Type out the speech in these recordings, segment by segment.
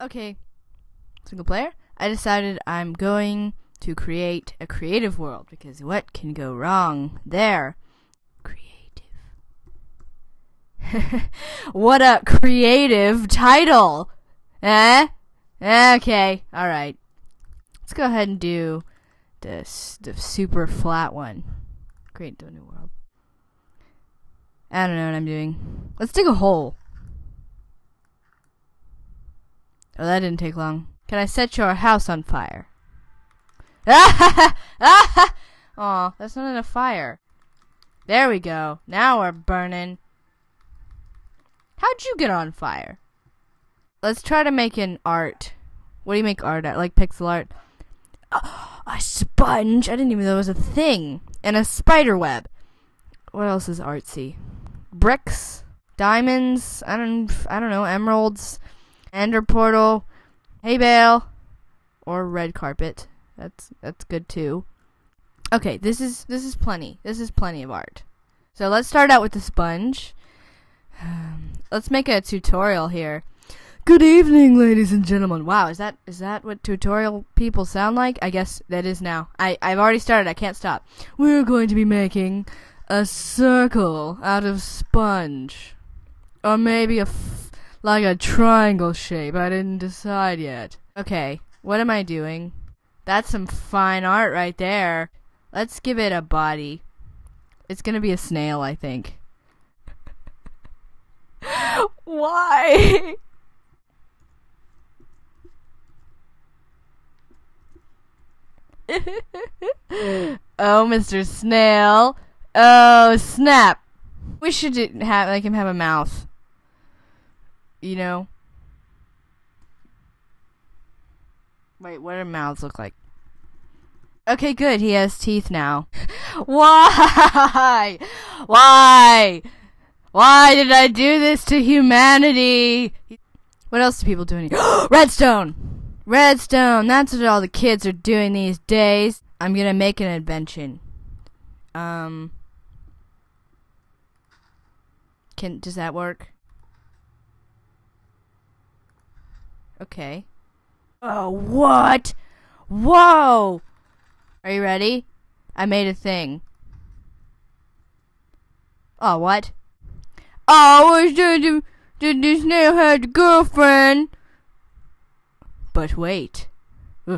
Okay, single player. I decided I'm going to create a creative world because what can go wrong there? Creative. what a creative title! Eh? Okay, alright. Let's go ahead and do this the super flat one. Create the new world. I don't know what I'm doing. Let's dig a hole. Oh, that didn't take long. Can I set your house on fire? Ah ha Aw, that's not enough fire. There we go. Now we're burning. How'd you get on fire? Let's try to make an art. What do you make art at? Like pixel art? Oh, a sponge? I didn't even know there was a thing. And a spider web. What else is artsy? Bricks? Diamonds? I don't I don't know, emeralds, ender portal, hay bale, or red carpet. That's that's good too. Okay, this is this is plenty. This is plenty of art. So let's start out with the sponge. Let's make a tutorial here. Good evening, ladies and gentlemen. Wow, is that is that what tutorial people sound like? I guess that is now. I I've already started. I can't stop. We're going to be making a circle out of sponge, or maybe a like a triangle shape. I didn't decide yet. Okay, what am I doing? That's some fine art right there. Let's give it a body. It's gonna be a snail, I think. Why? oh, Mr. Snail. Oh, snap. We should have like him have a mouth. You know? Wait, what do mouths look like? Okay, good. He has teeth now. Why? Why? Why did I do this to humanity? What else do people do? Any- Redstone! Redstone! That's what all the kids are doing these days. I'm gonna make an invention. Um. Can, does that work? Okay. Oh, what? Whoa! Are you ready? I made a thing. Oh, what? Oh, I was trying to. Did the snail had girlfriend? But wait.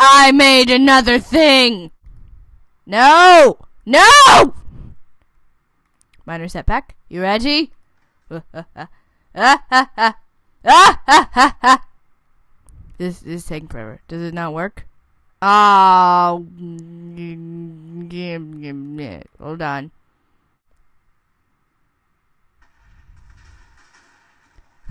I made another thing! No! No! Minor setback. You ready? this, this is taking forever. Does it not work? Oh, hold on.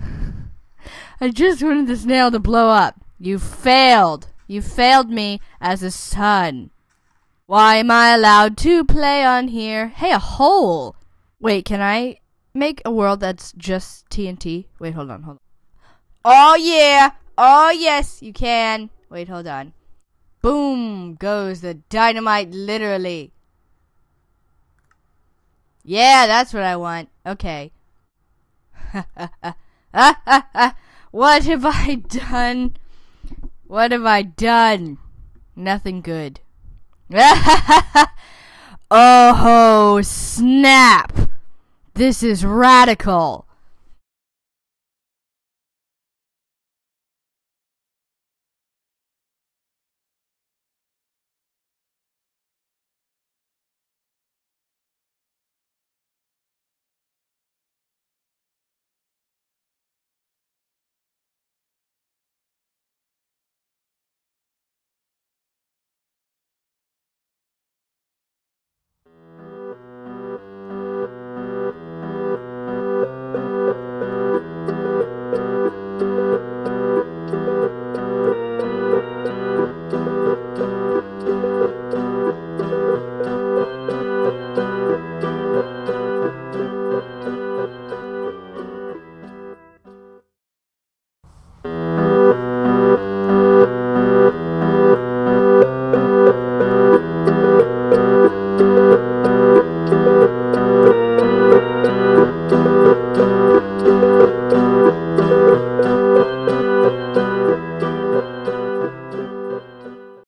I just wanted the snail to blow up. You failed. You failed me as a son. Why am I allowed to play on here? Hey, a hole. Wait, can I make a world that's just TNT? Wait, hold on, hold on. Oh yeah. Oh yes, you can. Wait, hold on. Boom goes the dynamite literally. Yeah, that's what I want. Okay. what have I done? What have I done? Nothing good. oh, snap! This is radical.